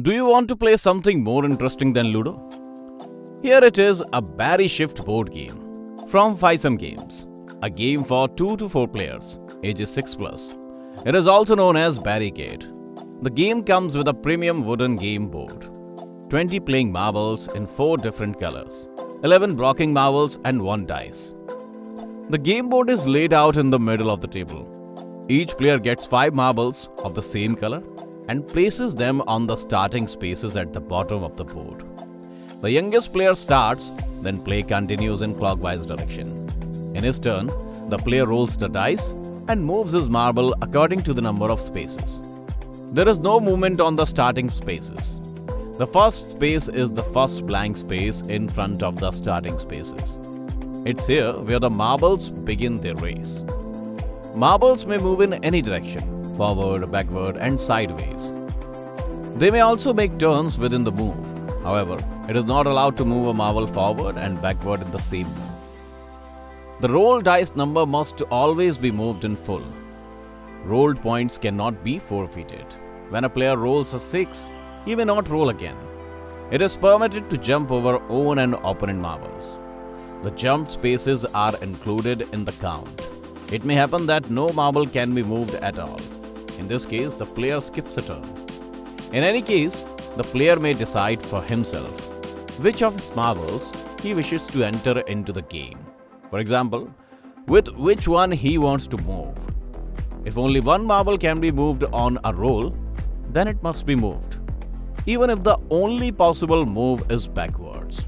Do you want to play something more interesting than Ludo? Here it is a Barrishift board game from Physome Games, a game for 2 to 4 players, ages 6 plus. It is also known as Barricade. The game comes with a premium wooden game board, 20 playing marbles in 4 different colors, 11 blocking marbles and 1 dice. The game board is laid out in the middle of the table. Each player gets 5 marbles of the same color and places them on the starting spaces at the bottom of the board. The youngest player starts, then play continues in clockwise direction. In his turn, the player rolls the dice and moves his marble according to the number of spaces. There is no movement on the starting spaces. The first space is the first blank space in front of the starting spaces. It's here where the marbles begin their race. Marbles may move in any direction forward, backward, and sideways. They may also make turns within the move. However, it is not allowed to move a marble forward and backward in the same move. The roll dice number must always be moved in full. Rolled points cannot be forfeited. When a player rolls a 6, he may not roll again. It is permitted to jump over own and opponent marbles. The jumped spaces are included in the count. It may happen that no marble can be moved at all. In this case, the player skips a turn. In any case, the player may decide for himself which of his marbles he wishes to enter into the game. For example, with which one he wants to move. If only one marble can be moved on a roll, then it must be moved, even if the only possible move is backwards.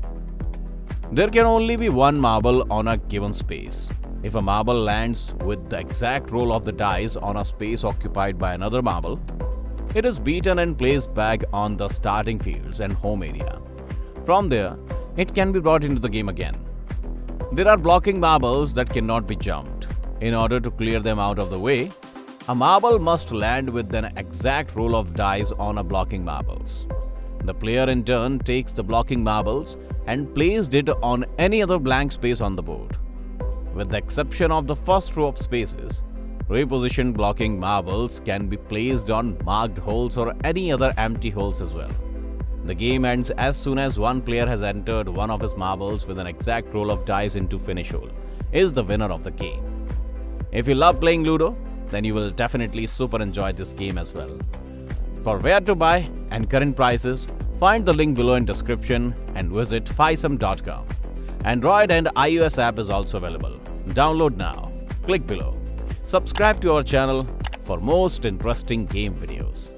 There can only be one marble on a given space. If a marble lands with the exact roll of the dice on a space occupied by another marble, it is beaten and placed back on the starting fields and home area. From there, it can be brought into the game again. There are blocking marbles that cannot be jumped. In order to clear them out of the way, a marble must land with an exact roll of dice on a blocking marbles. The player in turn takes the blocking marbles and placed it on any other blank space on the board. With the exception of the first row of spaces, repositioned blocking marbles can be placed on marked holes or any other empty holes as well. The game ends as soon as one player has entered one of his marbles with an exact roll of dice into finish hole, is the winner of the game. If you love playing Ludo, then you will definitely super enjoy this game as well. For where to buy and current prices, find the link below in description and visit physome.com. Android and iOS app is also available. Download now. Click below. Subscribe to our channel for most interesting game videos.